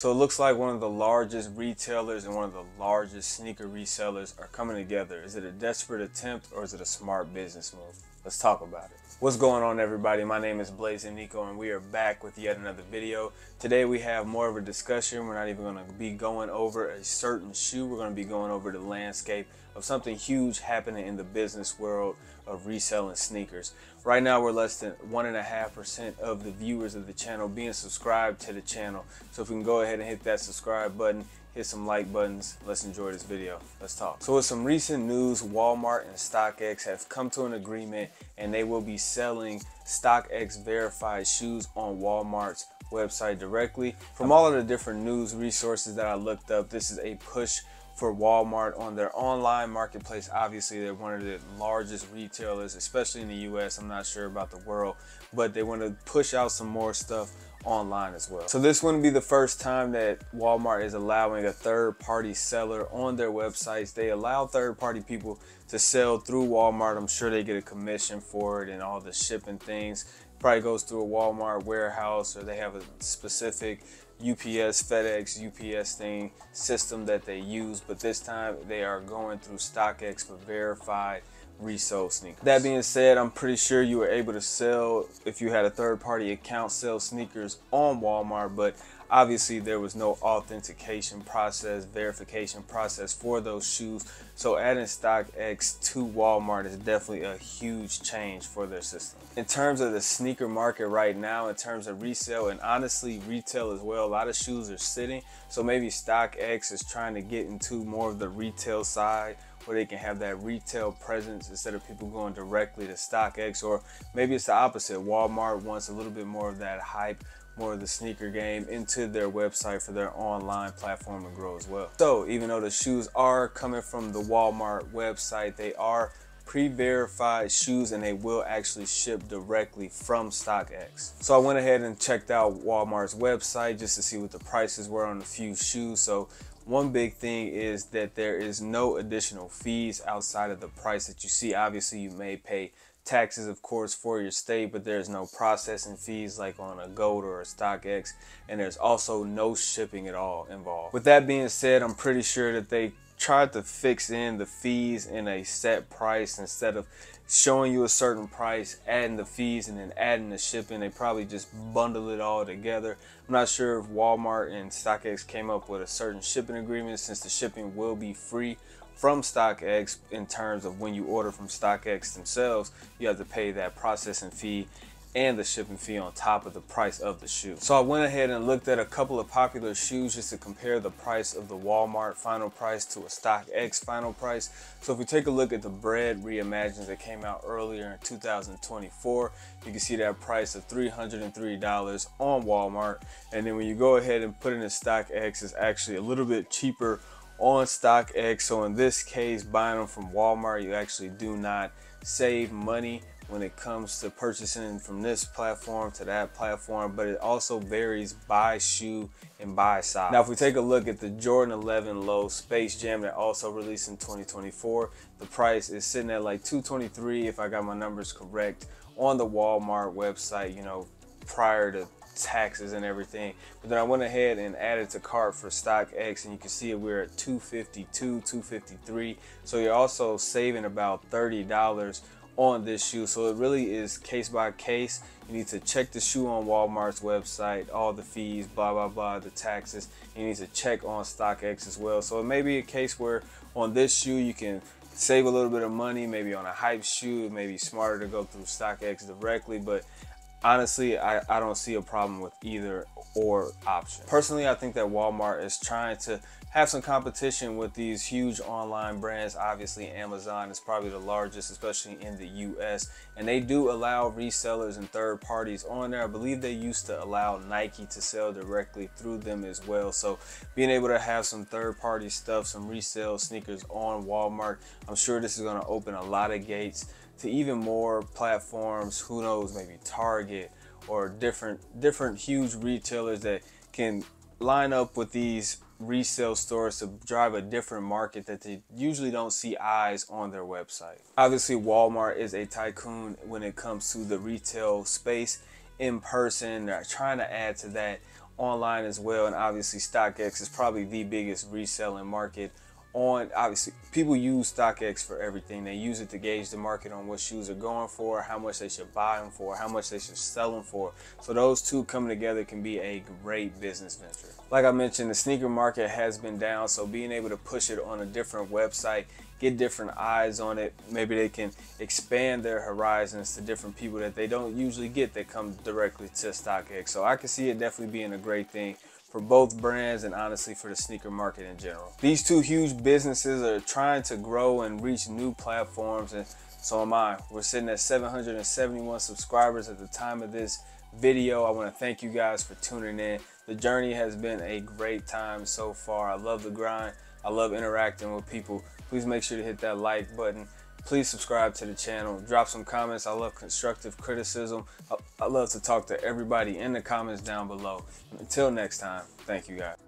So it looks like one of the largest retailers and one of the largest sneaker resellers are coming together. Is it a desperate attempt or is it a smart business move? Let's talk about it. What's going on everybody? My name is Blazing Nico and we are back with yet another video. Today we have more of a discussion. We're not even going to be going over a certain shoe. We're going to be going over the landscape of something huge happening in the business world of reselling sneakers. Right now we're less than one and a half percent of the viewers of the channel being subscribed to the channel. So if we can go ahead and hit that subscribe button, hit some like buttons. Let's enjoy this video. Let's talk. So with some recent news, Walmart and StockX have come to an agreement and they will be selling StockX verified shoes on Walmart's website directly. From all of the different news resources that I looked up, this is a push for Walmart on their online marketplace. Obviously, they're one of the largest retailers, especially in the US. I'm not sure about the world, but they want to push out some more stuff online as well. So this wouldn't be the first time that Walmart is allowing a third party seller on their websites. They allow third party people to sell through Walmart. I'm sure they get a commission for it and all the shipping things. Probably goes through a Walmart warehouse or they have a specific UPS, FedEx, UPS thing system that they use, but this time they are going through StockX for verified resold sneakers. That being said, I'm pretty sure you were able to sell, if you had a third party account, sell sneakers on Walmart, but obviously there was no authentication process, verification process for those shoes. So adding StockX to Walmart is definitely a huge change for their system. In terms of the sneaker market right now, in terms of resale and honestly retail as well, a lot of shoes are sitting. So maybe StockX is trying to get into more of the retail side where they can have that retail presence instead of people going directly to StockX or maybe it's the opposite. Walmart wants a little bit more of that hype more of the sneaker game into their website for their online platform to grow as well. So even though the shoes are coming from the Walmart website, they are pre-verified shoes and they will actually ship directly from StockX. So I went ahead and checked out Walmart's website just to see what the prices were on a few shoes. So one big thing is that there is no additional fees outside of the price that you see. Obviously you may pay taxes of course for your state but there's no processing fees like on a GOAT or a stockx and there's also no shipping at all involved with that being said i'm pretty sure that they tried to fix in the fees in a set price instead of showing you a certain price adding the fees and then adding the shipping they probably just bundle it all together. I'm not sure if walmart and stockx came up with a certain shipping agreement since the shipping will be free from StockX in terms of when you order from StockX themselves, you have to pay that processing fee and the shipping fee on top of the price of the shoe. So I went ahead and looked at a couple of popular shoes just to compare the price of the Walmart final price to a StockX final price. So if we take a look at the Bred Reimagines that came out earlier in 2024, you can see that price of $303 on Walmart. And then when you go ahead and put in a StockX, it's actually a little bit cheaper on StockX. So in this case, buying them from Walmart, you actually do not save money when it comes to purchasing from this platform to that platform, but it also varies by shoe and by size. Now, if we take a look at the Jordan 11 Low Space Jam that also released in 2024, the price is sitting at like 223 if I got my numbers correct on the Walmart website, you know, prior to taxes and everything. But then I went ahead and added to cart for StockX and you can see we're at 252, 253. So you're also saving about $30 on this shoe. So it really is case by case. You need to check the shoe on Walmart's website, all the fees, blah, blah, blah, the taxes. You need to check on StockX as well. So it may be a case where on this shoe you can save a little bit of money, maybe on a hype shoe, maybe smarter to go through StockX directly, but honestly, I, I don't see a problem with either or option. Personally, I think that Walmart is trying to have some competition with these huge online brands. Obviously, Amazon is probably the largest, especially in the US. And they do allow resellers and third parties on there. I believe they used to allow Nike to sell directly through them as well. So being able to have some third party stuff, some resale sneakers on Walmart, I'm sure this is gonna open a lot of gates to even more platforms, who knows, maybe Target or different different huge retailers that can line up with these resale stores to drive a different market that they usually don't see eyes on their website. Obviously, Walmart is a tycoon when it comes to the retail space in person. They're trying to add to that online as well. And obviously, StockX is probably the biggest reselling market on obviously people use StockX for everything. They use it to gauge the market on what shoes are going for, how much they should buy them for, how much they should sell them for. So those two coming together can be a great business venture. Like I mentioned, the sneaker market has been down, so being able to push it on a different website, get different eyes on it, maybe they can expand their horizons to different people that they don't usually get that come directly to StockX. So I can see it definitely being a great thing for both brands and honestly for the sneaker market in general. These two huge businesses are trying to grow and reach new platforms and so am I. We're sitting at 771 subscribers at the time of this video. I want to thank you guys for tuning in. The journey has been a great time so far. I love the grind. I love interacting with people. Please make sure to hit that like button please subscribe to the channel. Drop some comments. I love constructive criticism. I, love to talk to everybody in the comments down below. Until next time thank you guys